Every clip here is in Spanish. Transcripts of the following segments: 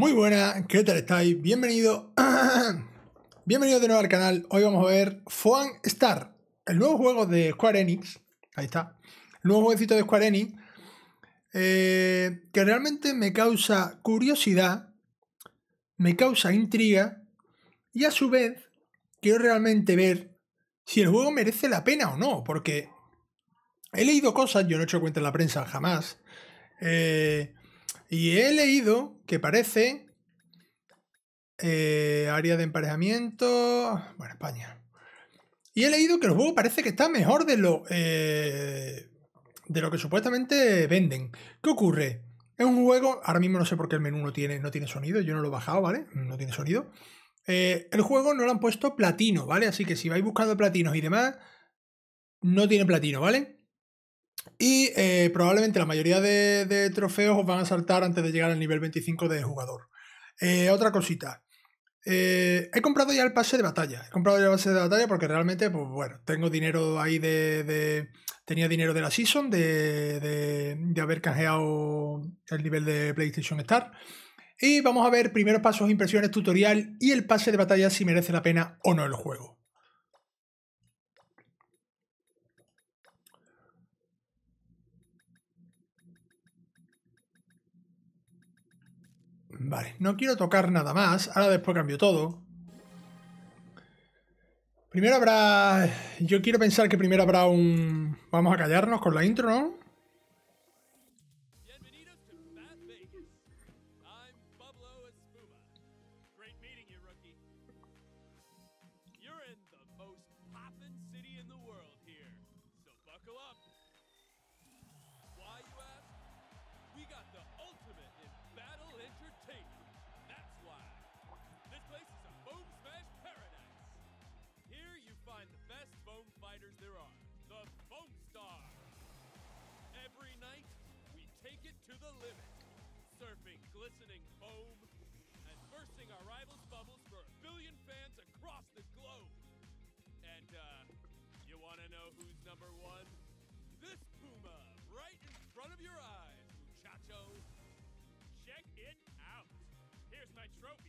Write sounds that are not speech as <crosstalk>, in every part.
Muy buenas, ¿qué tal estáis? Bienvenido. <clears throat> Bienvenido de nuevo al canal. Hoy vamos a ver Foam Star, el nuevo juego de Square Enix. Ahí está. El nuevo jueguecito de Square Enix. eh, que realmente me causa curiosidad, me causa intriga y a su vez quiero realmente ver si el juego merece la pena o no, porque he leído cosas, yo no he hecho cuenta en la prensa jamás, eh, y he leído que parece eh, área de emparejamiento, bueno, España. Y he leído que el juego parece que está mejor de lo, eh, de lo que supuestamente venden. ¿Qué ocurre? Es un juego, ahora mismo no sé por qué el menú no tiene, no tiene sonido, yo no lo he bajado, ¿vale? No tiene sonido. Eh, el juego no lo han puesto platino, ¿vale? Así que si vais buscando platinos y demás, no tiene platino, ¿vale? Y eh, probablemente la mayoría de, trofeos os van a saltar antes de llegar al nivel 25 de jugador. Eh, otra cosita. Eh, he comprado ya el pase de batalla. He comprado ya el pase de batalla porque realmente, pues bueno, tengo dinero ahí de. de- tenía dinero de la season, de, de, de haber canjeado el nivel de PlayStation Star. Y vamos a ver primeros pasos, impresiones, tutorial y el pase de batalla si merece la pena o no el juego. Vale, no quiero tocar nada más. Ahora después cambio todo. Primero habrá... Yo quiero pensar que primero habrá un... Vamos a callarnos con la intro, ¿no? Glistening foam and bursting our rivals' bubbles for a billion fans across the globe. And, uh, you wanna know who's number one? This Puma, right in front of your eyes, muchacho. Check it out. Here's my trophy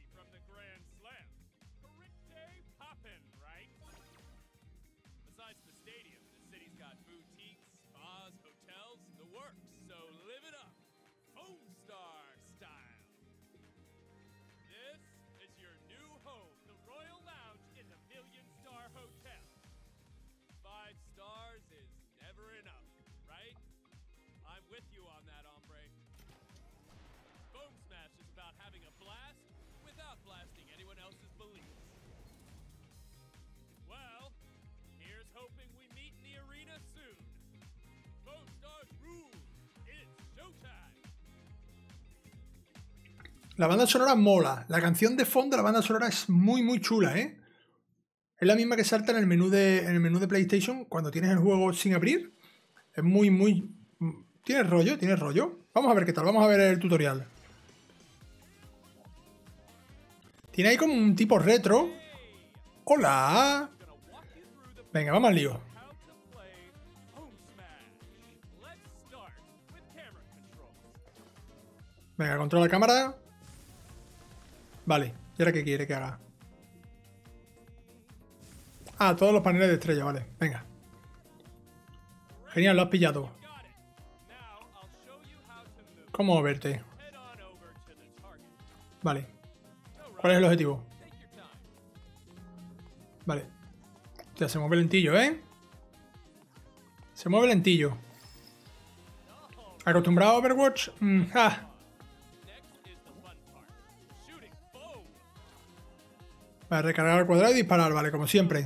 La banda sonora mola. La canción de fondo, la banda sonora es muy, muy chula, ¿eh? Es la misma que salta en el menú de, en el menú de PlayStation cuando tienes el juego sin abrir. Es muy, muy... Tiene rollo, tiene rollo. Vamos a ver qué tal, vamos a ver el tutorial. Tiene ahí como un tipo retro. ¡Hola! Venga, vamos al lío. Venga, controla la cámara. Vale, ¿y ahora qué quiere que haga? Ah, todos los paneles de estrella, vale. Venga. Genial, lo has pillado. ¿Cómo moverte? Vale. ¿Cuál es el objetivo? Vale. Ya se mueve lentillo, ¿eh? Se mueve lentillo. ¿Acostumbrado a Overwatch? Mm, ah. Vale, recargar al cuadrado y disparar, vale, como siempre.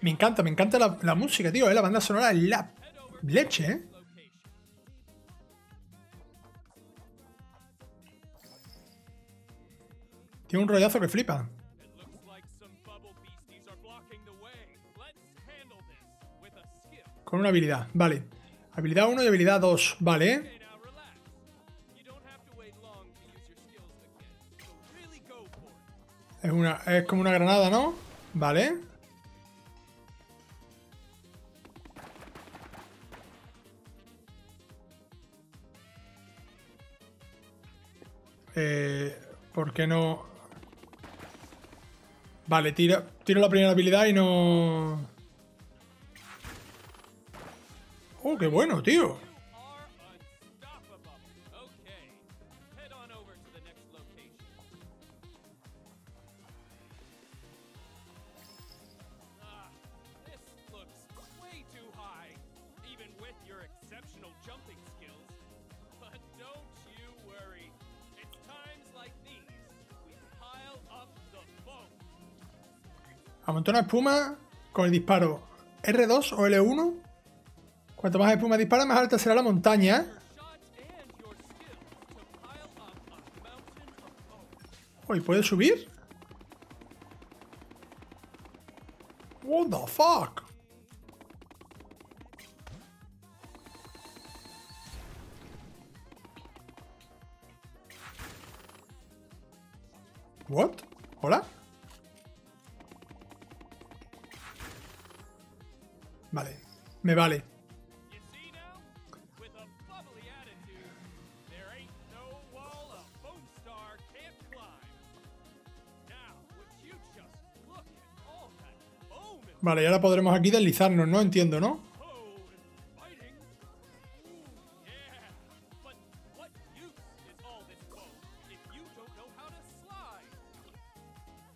Me encanta, me encanta la, la música, tío, ¿eh? La banda sonora es la leche, ¿eh? Tiene un rollazo que flipa. Con una habilidad, vale. Habilidad 1 y habilidad 2, vale. Es, una, es como una granada, ¿no? Vale. Eh, ¿Por qué no...? Vale, tiro, tiro la primera habilidad y no... ¡Oh, qué bueno, tío! Amontona espuma con el disparo R2 o L1. Cuanto más espuma dispara, más alta será la montaña. Uy, ¿puede subir? What the fuck? What? ¿Hola? Vale, me vale. Vale, ahora podremos aquí deslizarnos, ¿no? Entiendo, ¿no?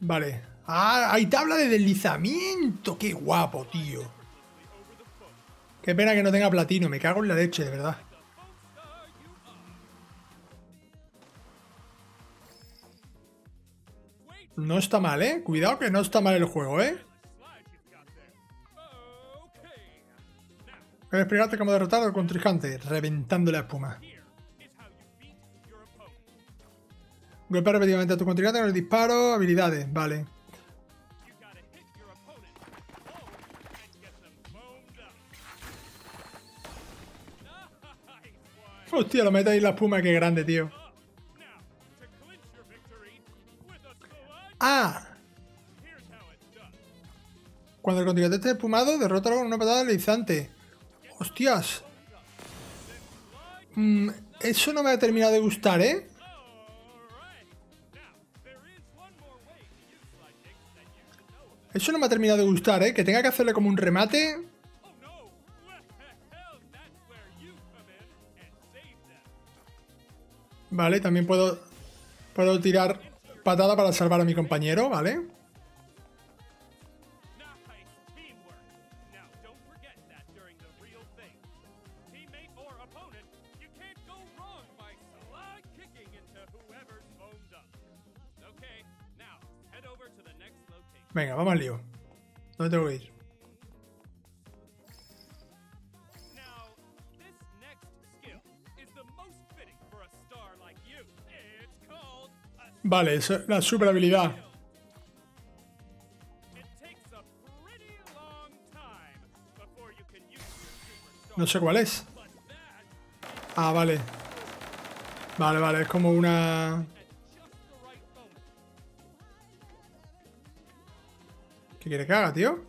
Vale. Ah, hay tabla de deslizamiento. Qué guapo, tío. Qué pena que no tenga platino. Me cago en la leche, de verdad. No está mal, ¿eh? Cuidado que no está mal el juego, ¿eh? Now, Voy a explicarte cómo derrotar al contrincante, reventando la espuma. here is how you beat your opponent. Golpea repetidamente a tu contrincante con el disparo, habilidades, vale. Hostia, lo mete ahí la espuma, qué grande, tío. Ah, cuando el contrincante esté espumado, derrótalo con una patada deslizante. Hostias. Mm, eso no me ha terminado de gustar, ¿eh? Eso no me ha terminado de gustar, ¿eh? Que tenga que hacerle como un remate. Vale, también puedo, puedo tirar patada para salvar a mi compañero, ¿vale? Venga, vamos al lío. ¿Dónde tengo que ir? Vale, es la super habilidad. No sé cuál es. Ah, vale. Vale, vale, es como una... ¿Qué quiere que haga, tío?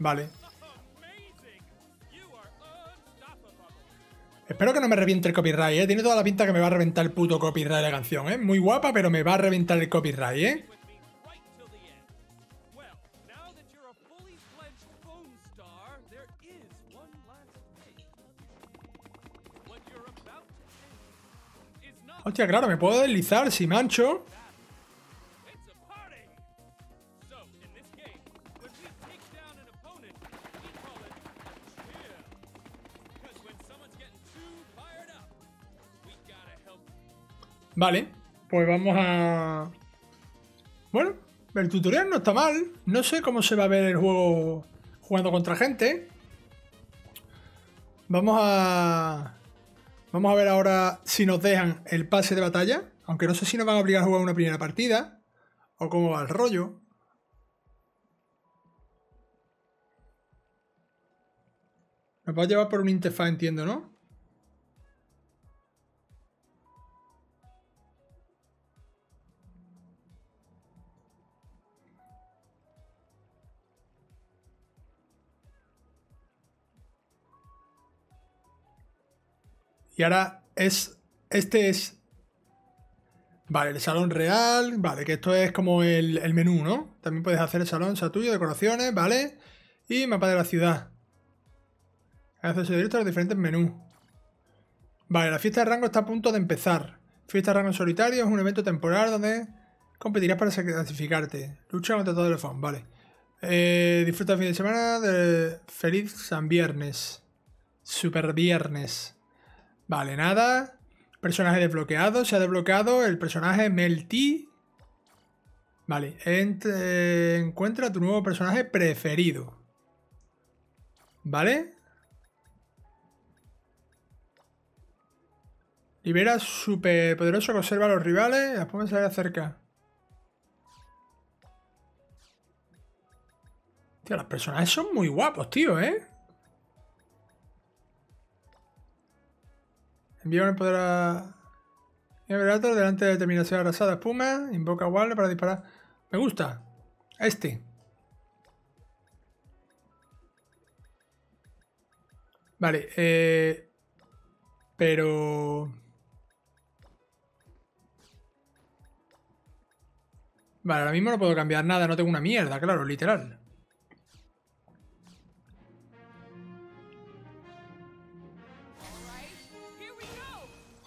Vale. Espero que no me reviente el copyright, ¿eh? Tiene toda la pinta que me va a reventar el puto copyright de la canción, ¿eh? Muy guapa, pero me va a reventar el copyright, ¿eh? Hostia, claro, me puedo deslizar si mancho. Vale, pues vamos a... Bueno, el tutorial no está mal. No sé cómo se va a ver el juego jugando contra gente. Vamos a... Vamos a ver ahora si nos dejan el pase de batalla. Aunque no sé si nos van a obligar a jugar una primera partida. O cómo va el rollo. Nos va a llevar por un interfaz, entiendo, ¿no? Y ahora es. Este es. Vale, el salón real. Vale, que esto es como el, menú, ¿no? También puedes hacer el salón, tuyo, decoraciones, ¿vale? Y mapa de la ciudad. Acceso directo a los diferentes menús. Vale, la fiesta de rango está a punto de empezar. Fiesta de rango solitario es un evento temporal donde competirás para clasificarte. Lucha contra todo el fan, vale. Eh, disfruta el fin de semana de feliz San Viernes. Super Viernes. Vale, nada. Personaje desbloqueado. Se ha desbloqueado el personaje Melty. Vale, ent- encuentra tu nuevo personaje preferido. ¿Vale? Libera super poderoso que observa a los rivales. Después me sale cerca. Tío, los personajes son muy guapos, tío, ¿eh? Envía el poder a... Liberator delante de determinación arrasada espuma. Invoca a para disparar. Me gusta. Este. Vale, eh... Pero... Vale, ahora mismo no puedo cambiar nada, no tengo una mierda, claro, literal.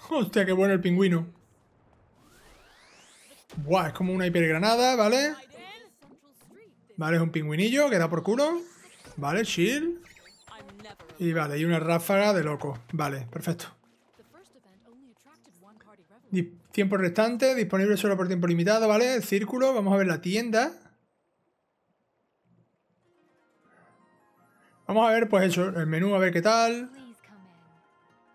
<laughs> Hostia, qué bueno el pingüino. Buah, es como una hipergranada, ¿vale? Vale, es un pingüinillo que da por culo. Vale, chill. Y vale, y una ráfaga de loco. Vale, perfecto. Tiempo restante, disponible solo por tiempo limitado, ¿vale? Círculo, vamos a ver la tienda. Vamos a ver, pues eso, el menú, a ver qué tal.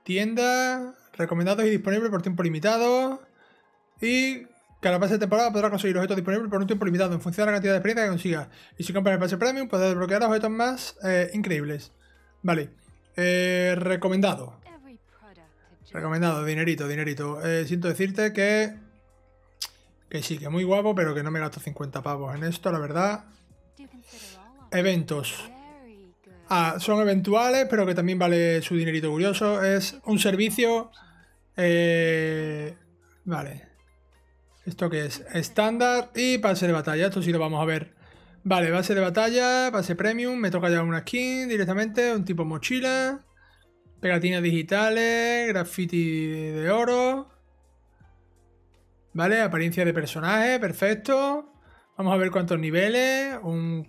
Tienda, recomendados y disponibles por tiempo limitado. Y cada pase de temporada podrá conseguir objetos disponibles por un tiempo limitado en función de la cantidad de experiencia que consiga. Y si compras el pase premium, podrás desbloquear objetos más eh, increíbles. Vale. Eh, recomendado. Recomendado, dinerito, dinerito. Eh, siento decirte que. Que sí, que muy guapo, pero que no me gasto 50 pavos en esto, la verdad. Eventos. Ah, son eventuales, pero que también vale su dinerito curioso. Es un servicio. eh, vale. ¿Esto qué es? Estándar y pase de batalla. Esto sí lo vamos a ver. Vale, base de batalla, base premium. Me toca ya una skin directamente. Un tipo mochila. Pegatinas digitales. Graffiti de oro. Vale, apariencia de personaje. Perfecto. Vamos a ver cuántos niveles. Un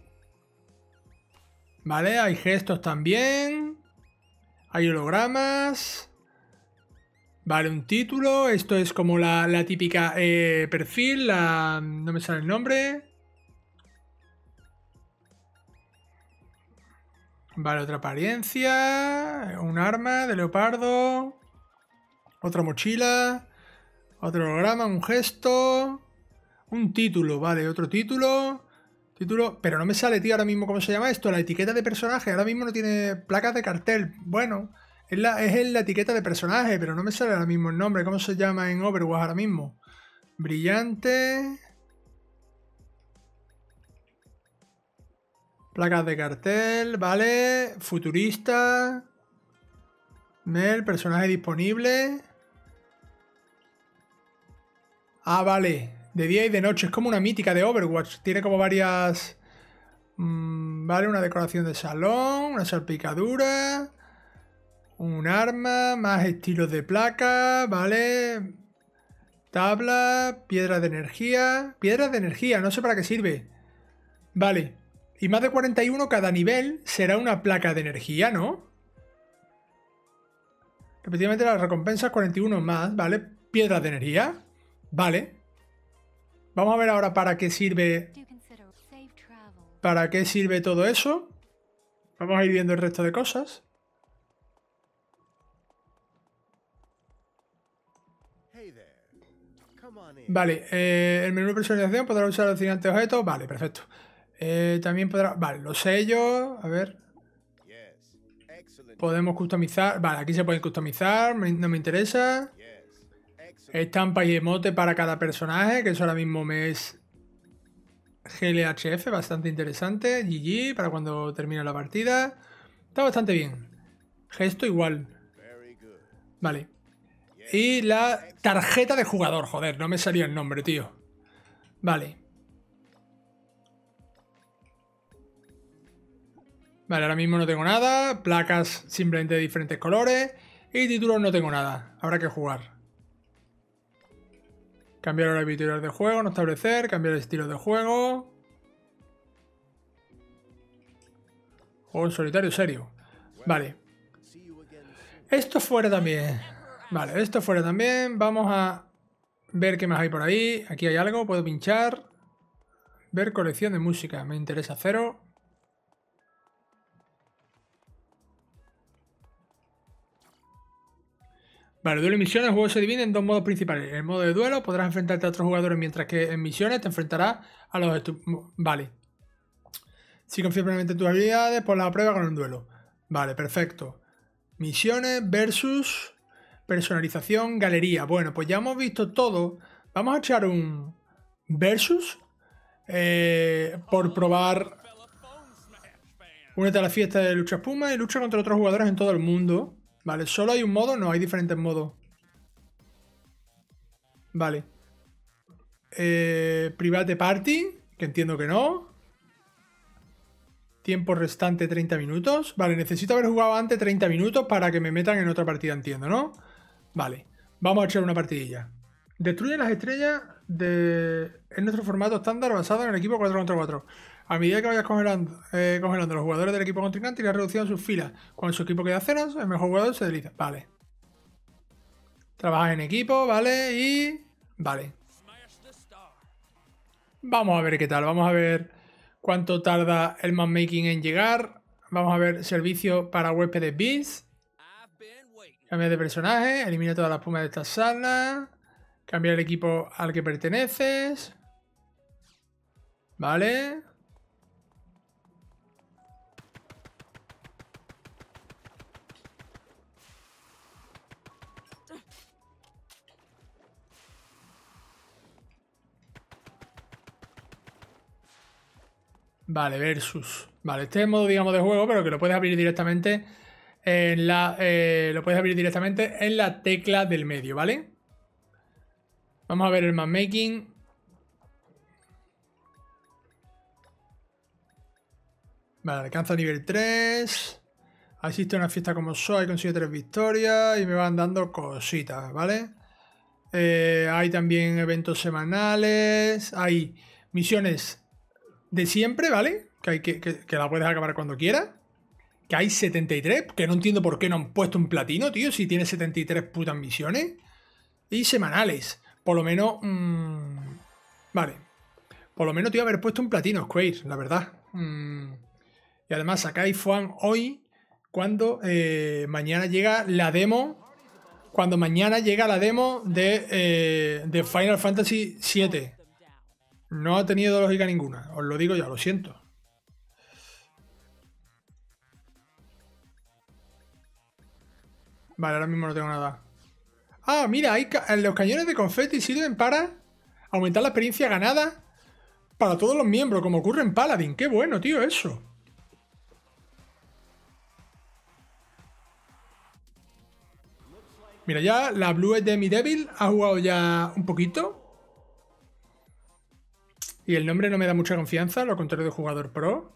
Vale, hay gestos también. Hay hologramas. Vale, un título. Esto es como la, la típica eh, perfil. La, no me sale el nombre. Vale, otra apariencia. Un arma de leopardo. Otra mochila. Otro holograma, un gesto. Un título, vale, otro título. Título, pero no me sale, tío, ahora mismo cómo se llama esto. La etiqueta de personaje. Ahora mismo no tiene placas de cartel. Bueno, es, la, es la etiqueta de personaje, pero no me sale ahora mismo el nombre. ¿Cómo se llama en Overwatch ahora mismo? Brillante. Placas de cartel, vale. Futurista. Mel, personaje disponible. Ah, vale. De día y de noche. Es como una mítica de Overwatch. Tiene como varias... mm, vale, una decoración de salón, una salpicadura, un arma, más estilos de placa, vale. Tabla, piedra de energía. Piedra de energía, no sé para qué sirve. Vale. Y más de 41 cada nivel será una placa de energía, ¿no? Repetidamente las recompensas 41 más, ¿vale? Piedras de energía. Vale. Vamos a ver ahora para qué sirve. ¿Para qué sirve todo eso? Vamos a ir viendo el resto de cosas. Vale, eh, el menú de personalización podrá usar los siguientes objetos. Vale, perfecto. Eh, también podrá. Vale, los sellos. A ver. Podemos customizar. Vale, aquí se pueden customizar. No me interesa. Estampa y emote para cada personaje. Que eso ahora mismo me es. GLHF, bastante interesante. GG para cuando termine la partida. Está bastante bien. Gesto igual. Vale. Y la tarjeta de jugador, joder, no me salía el nombre, tío. Vale. Vale, ahora mismo no tengo nada. Placas simplemente de diferentes colores. Y títulos no tengo nada. Habrá que jugar. Cambiar los habituales de juego, no establecer, cambiar el estilo de juego. Juego en solitario, serio. Vale. Esto fuera también. Vale, esto fuera también. Vamos a ver qué más hay por ahí. Aquí hay algo, puedo pinchar. Ver colección de música, me interesa cero. Vale, duelo y misiones, juego se divide en dos modos principales. En el modo de duelo podrás enfrentarte a otros jugadores, mientras que en misiones te enfrentarás a los... Vale. Si confías plenamente en tus habilidades, pon la prueba con un duelo. Vale, perfecto. Misiones versus personalización, galería. Bueno, pues ya hemos visto todo. Vamos a echar un versus eh, por probar. Únete a la fiesta de Lucha Espuma y lucha contra otros jugadores en todo el mundo. Vale, solo hay un modo, no, hay diferentes modos. Vale. Eh, private Party, que entiendo que no. Tiempo restante 30 minutos. Vale, necesito haber jugado antes 30 minutos para que me metan en otra partida, entiendo, ¿no? Vale, vamos a echar una partidilla. Destruye las estrellas de... en nuestro formato estándar basado en el equipo 4 contra 4. A medida que vayas congelando, eh, congelando los jugadores del equipo contrincante, irá reduciendo sus filas. Cuando su equipo queda ceros, el mejor jugador se desliza. Vale. Trabajas en equipo, ¿vale? Y... Vale. Vamos a ver qué tal. Vamos a ver cuánto tarda el matchmaking en llegar. Vamos a ver servicio para huéspedes bis. Cambiar de personaje. Elimina todas las pumas de esta sala. Cambiar el equipo al que perteneces. Vale. Vale, versus. Vale, este es el modo, digamos, de juego, pero que lo puedes abrir directamente en la. eh, lo puedes abrir directamente en la tecla del medio, ¿vale? Vamos a ver el matchmaking. Vale, alcanza nivel 3. Asiste a una fiesta como soy, consigue 3 victorias y me van dando cositas, ¿vale? Eh, hay también eventos semanales. Hay misiones de siempre, ¿vale? Que, hay que, la puedes acabar cuando quieras. Que hay 73, que no entiendo por qué no han puesto un platino, tío, si tiene 73 putas misiones. Y semanales. Por lo menos... mm, vale. Por lo menos te iba a haber puesto un platino, Square, la verdad. Mm, y además sacáis Fuan hoy, cuando eh, mañana llega la demo. Cuando mañana llega la demo de, eh, de Final Fantasy VII. No ha tenido lógica ninguna, os lo digo ya, lo siento. Vale, ahora mismo no tengo nada. Ah, mira, hay los cañones de confeti sirven para aumentar la experiencia ganada para todos los miembros, como ocurre en Paladin. Qué bueno, tío, eso. Mira, ya la Blue de mi Devil ha jugado ya un poquito. Y el nombre no me da mucha confianza, lo contrario de jugador pro.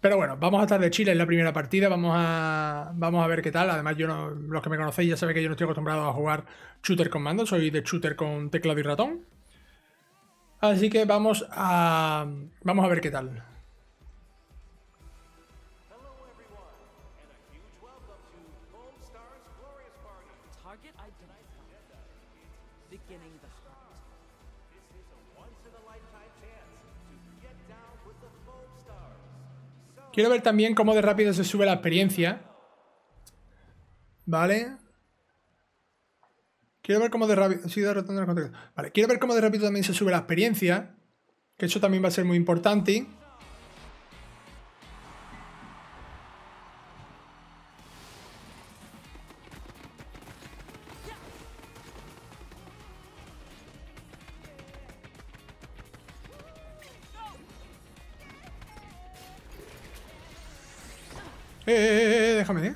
Pero bueno, vamos a estar de Chile en la primera partida, vamos a, vamos a ver qué tal. Además, yo no, los que me conocéis ya sabéis que yo no estoy acostumbrado a jugar shooter con mando, soy de shooter con teclado y ratón. Así que vamos a, vamos a ver qué tal. Quiero ver también cómo de rápido se sube la experiencia. Vale. Quiero ver cómo de rápido. sí, el contexto. Vale, quiero ver cómo de rápido también se sube la experiencia. Que eso también va a ser muy importante. ¿eh?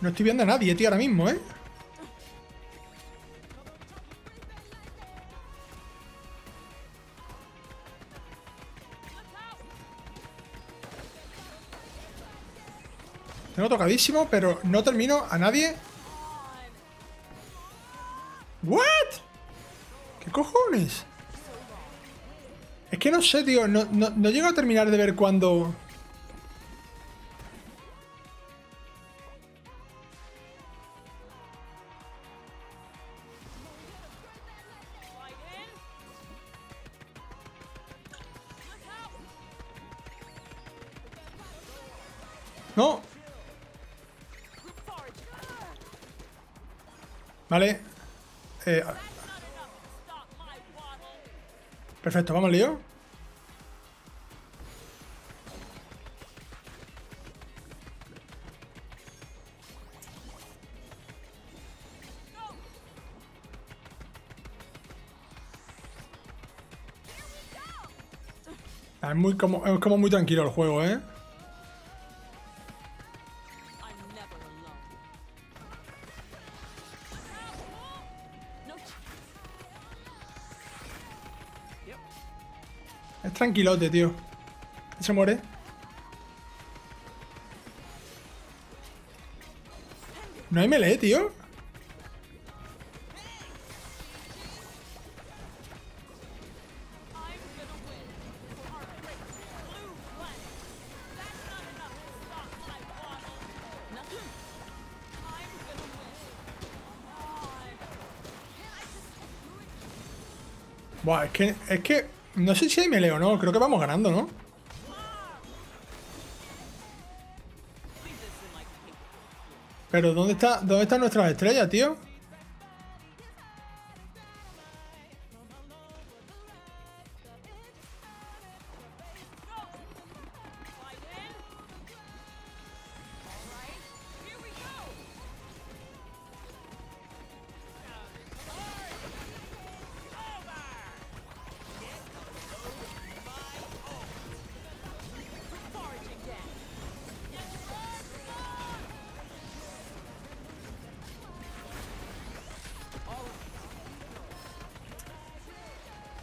No estoy viendo a nadie, tío, ahora mismo, ¿eh? Tengo tocadísimo, pero no termino a nadie. ¿What? ¿Qué cojones? Es que no sé, tío. No, no, no llego a terminar de ver cuándo... perfecto, vamos lío. Ah, Es muy como, es como muy tranquilo el juego, ¿eh? Tranquilote, tío. Se muere. No hay melee, tío. Buah, es que, es que no sé si hay melee o no. Creo que vamos ganando, ¿no? Pero ¿dónde está, dónde están nuestras estrellas, tío?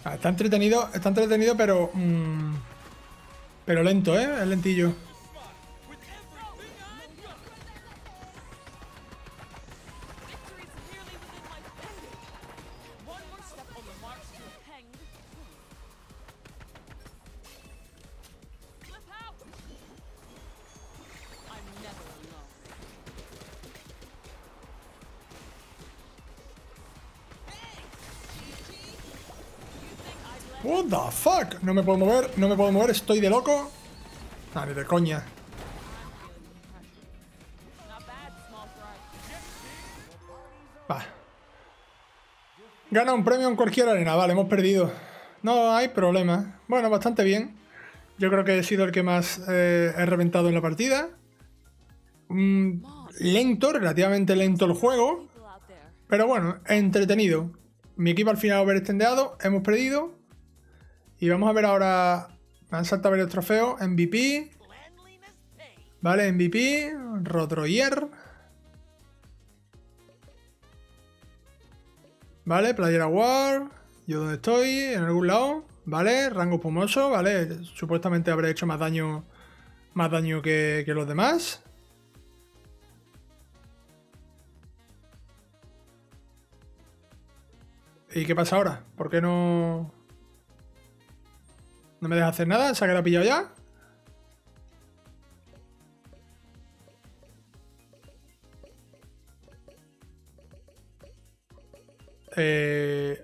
Ah, está entretenido, está entretenido, pero... mm, pero lento, ¿eh? Es lentillo. No me puedo mover, no me puedo mover, estoy de loco. Ah, de coña. Va. Gana un premio en cualquier arena. Vale, hemos perdido. No hay problema. Bueno, bastante bien. Yo creo que he sido el que más eh, he reventado en la partida. Mm, lento, relativamente lento el juego. Pero bueno, entretenido. Mi equipo al final overextendeado, hemos perdido. Y vamos a ver ahora. Me han saltado varios trofeos. MVP. Vale, MVP. Rodroyer. Vale, Player Award. Yo donde estoy, en algún lado. Vale, rango espumoso. Vale, supuestamente habré hecho más daño. Más daño que, que los demás. ¿Y qué pasa ahora? ¿Por qué no.? ¿No me deja hacer nada? ¿Se ha quedado pillado ya? Eh...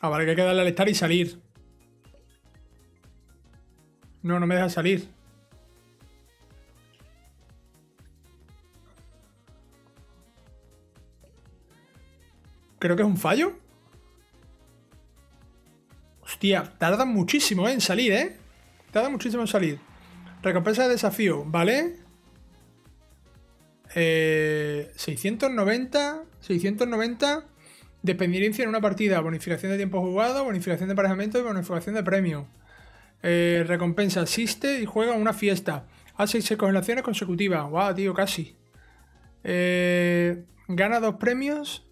Ah, vale, que hay que darle al estar y salir. No, no me deja salir. Creo que es un fallo. Hostia, tarda muchísimo ¿eh? en salir, ¿eh? Tarda muchísimo en salir. Recompensa de desafío, ¿vale? Eh, 690, 690 de experiencia en una partida, bonificación de tiempo jugado, bonificación de emparejamiento y bonificación de premio. Eh, recompensa, asiste y juega una fiesta. Haz seis congelaciones consecutivas. Guau, tío, casi. Eh, gana dos premios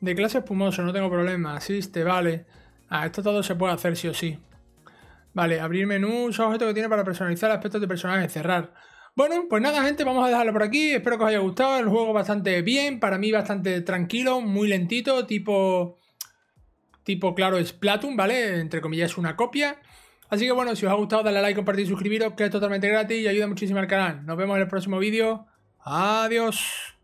de clase espumoso, no tengo problema. Asiste, vale. Ah, esto todo se puede hacer sí o sí. Vale, abrir menú, usa objeto que tiene para personalizar aspectos de personaje, cerrar. Bueno, pues nada, gente, vamos a dejarlo por aquí. Espero que os haya gustado. El juego bastante bien, para mí bastante tranquilo, muy lentito, tipo. Tipo, claro, Splatoon, ¿vale? Entre comillas, una copia. Así que bueno, si os ha gustado, dale like, compartir y suscribiros, que es totalmente gratis y ayuda muchísimo al canal. Nos vemos en el próximo vídeo. Adiós.